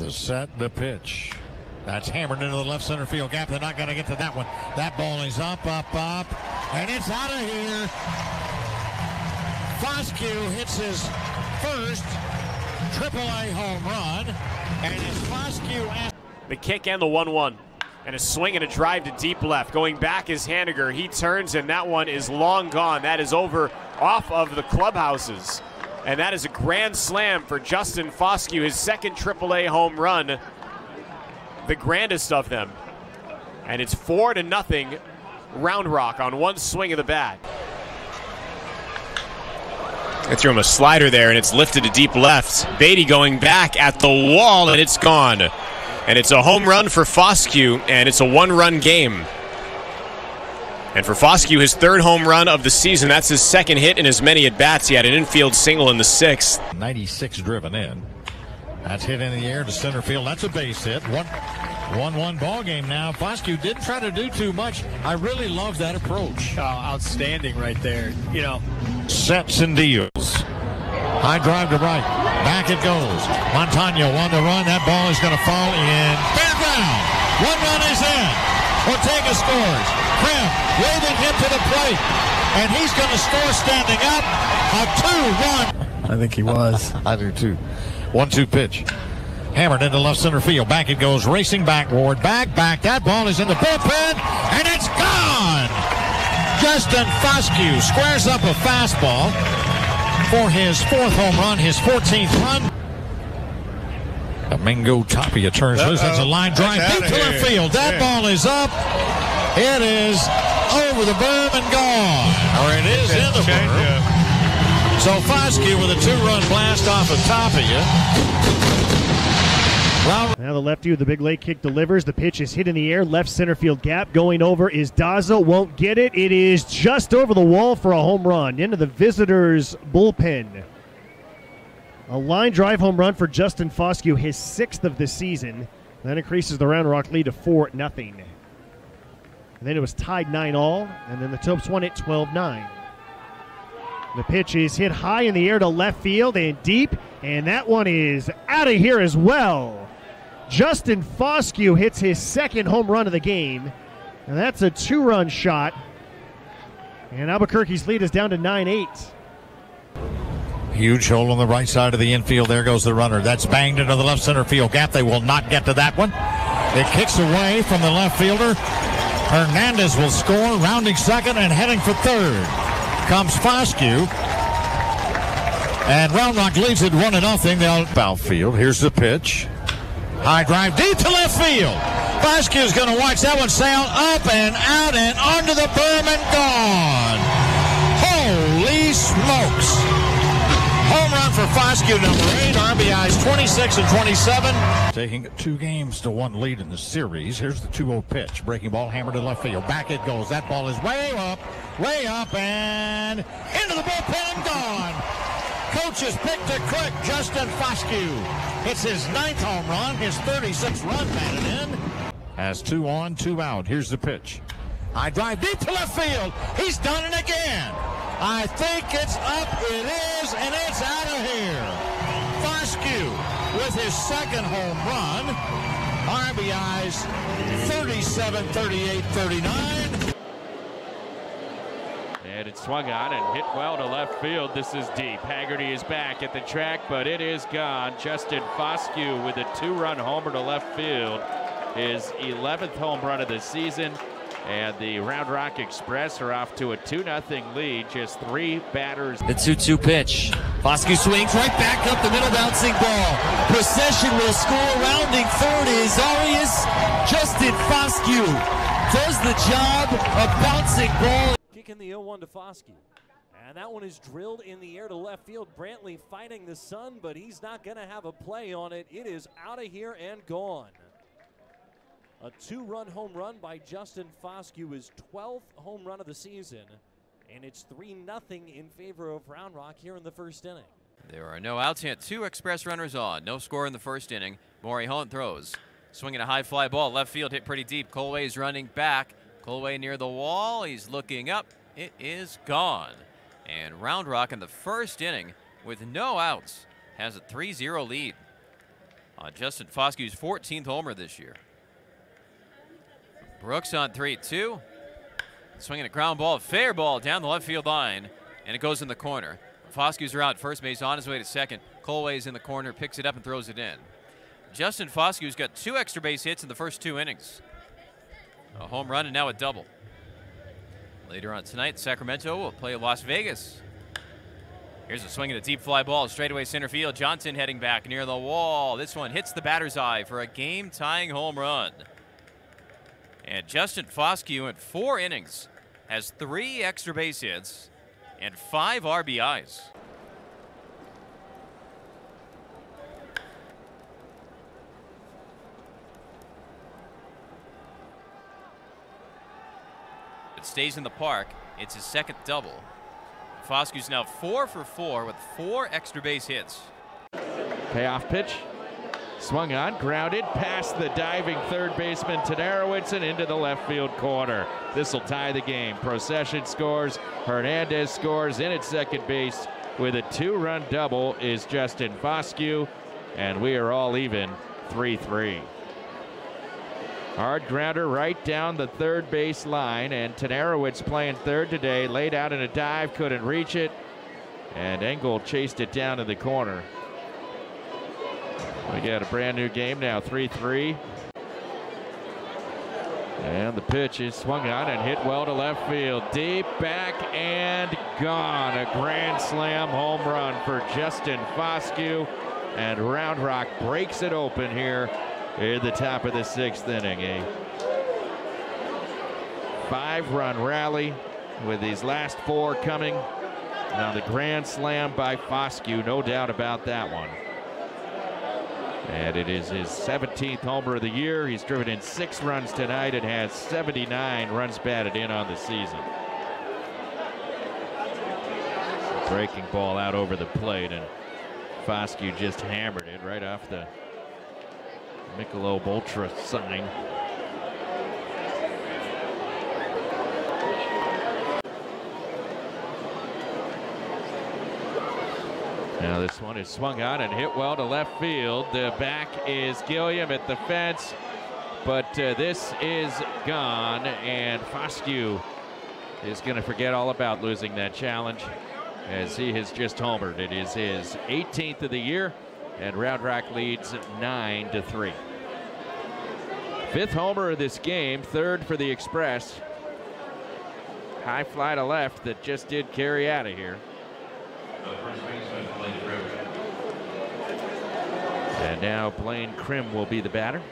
The set, the pitch. That's hammered into the left center field gap. They're not going to get to that one. That ball is up, up, up, and it's out of here. Foscue hits his first AAA home run, and it's Foscue. The kick and the 1 1. And a swing and a drive to deep left. Going back is Haniger. He turns, and that one is long gone. That is over off of the clubhouses. And that is a grand slam for Justin Foscue, his second AAA home run, the grandest of them. And it's four to nothing Round Rock on one swing of the bat. They threw him a slider there, and it's lifted to deep left. Beatty going back at the wall, and it's gone. And it's a home run for Foscue, and it's a one run game. And for Foscue, his third home run of the season. That's his second hit in as many at bats. He had an infield single in the sixth. 96 driven in. That's hit in the air to center field. That's a base hit. One, one, one ball game now. Foscue didn't try to do too much. I really love that approach. Oh, outstanding right there. You know, sets and deals. High drive to right. Back it goes. Montano on the run. That ball is going to fall in fair ground. One run is in. Ortega scores. Krim waving him to the plate. And he's going to score standing up. A 2 1. I think he was. I do too. 1 2 pitch. Hammered into left center field. Back it goes. Racing backward. Back, back. That ball is in the bullpen. And it's gone. Justin Foscue squares up a fastball for his fourth home run, his 14th run. Domingo Tapia turns loose. That's a line drive deep to left field. That yeah. ball is up. It is over the berm and gone. Or it is in the berm. Yeah. So Foscue with a two-run blast off the top of Tapia. Now the lefty with the big leg kick delivers. The pitch is hit in the air. Left center field gap. Going over is Daza. Won't get it. It is just over the wall for a home run into the visitors' bullpen. A line drive home run for Justin Foscue, his sixth of the season. That increases the Round Rock lead to 4 nothing. And then it was tied 9 all, and then the Topes won it 12 9. The pitch is hit high in the air to left field and deep, and that one is out of here as well. Justin Foscue hits his second home run of the game, and that's a two run shot. And Albuquerque's lead is down to 9 8. Huge hole on the right side of the infield. There goes the runner. That's banged into the left center field gap. They will not get to that one. It kicks away from the left fielder. Hernandez will score, rounding second and heading for third. Comes Foscue. And Round Rock leads it 1 0. They'll foul field. Here's the pitch. High drive deep to left field. Foscue's going to watch that one sail up and out and onto the berm and gone. Holy smokes. For Foscue, number eight. RBIs 26 and 27. Taking two games to one lead in the series. Here's the 2 0 pitch. Breaking ball hammered to left field. Back it goes. That ball is way up, way up, and into the bullpen and gone. Coaches picked it quick. Justin Foscue It's his ninth home run, his 36th run batted in. Has two on, two out. Here's the pitch. I drive deep to left field. He's done it again. I think it's up. It is, and it's out of here. Foscue with his second home run. RBIs 37, 38, 39. And it swung on and hit well to left field. This is deep. Haggerty is back at the track, but it is gone. Justin Foscue with a two-run homer to left field. His 11th home run of the season. And the Round Rock Express are off to a 2-0 lead. Just three batters. The 2-2 pitch. Foscue swings right back up the middle bouncing ball. Procession will score. Rounding third is Arias. Justin Foscue does the job of bouncing ball Kicking the 0-1 to Foscue. And that one is drilled in the air to left field. Brantley fighting the sun, but he's not going to have a play on it. It is out of here and gone. A two-run home run by Justin Foscue, his 12th home run of the season. And it's 3-0 in favor of Round Rock here in the first inning. There are no outs yet. Two express runners on. No score in the first inning. Maury Hunt throws. Swinging a high fly ball. Left field hit pretty deep. Colway is running back. Colway near the wall. He's looking up. It is gone. And Round Rock in the first inning with no outs has a 3-0 lead. on Justin Foscue's 14th homer this year. Brooks on 3 2. Swinging a ground ball, fair ball down the left field line, and it goes in the corner. Foscue's around first base on his way to second. Colway's in the corner, picks it up and throws it in. Justin Foscue's got two extra base hits in the first two innings. A home run and now a double. Later on tonight, Sacramento will play Las Vegas. Here's a swing at a deep fly ball, straightaway center field. Johnson heading back near the wall. This one hits the batter's eye for a game tying home run. And Justin Foscue in four innings has three extra base hits and five RBIs. It stays in the park. It's his second double. Foscue's now four for four with four extra base hits. Payoff pitch. Swung on, grounded, past the diving third baseman Tadarowitz and into the left field corner. This will tie the game. Procession scores, Hernandez scores in at second base with a two-run double is Justin Foscue, and we are all even 3-3. Hard grounder right down the third base line, and Tadarowitz playing third today. Laid out in a dive, couldn't reach it, and Engel chased it down to the corner. We got a brand new game now, 3-3. And the pitch is swung on and hit well to left field. Deep back and gone. A grand slam home run for Justin Foscue. And Round Rock breaks it open here in the top of the sixth inning. A five-run rally with these last four coming. Now the grand slam by Foscue, no doubt about that one. And it is his 17th homer of the year. He's driven in six runs tonight and has 79 runs batted in on the season. Breaking ball out over the plate, and Foscue just hammered it right off the Michelob Ultra sign. Now this one is swung on and hit well to left field. The back is Gilliam at the fence, but uh, this is gone, and Foscue is going to forget all about losing that challenge as he has just homered. It is his 18th of the year, and Round Rock leads 9 to 3. Fifth homer of this game, third for the Express. High fly to left that just did carry out of here. And now Blaine Crim will be the batter.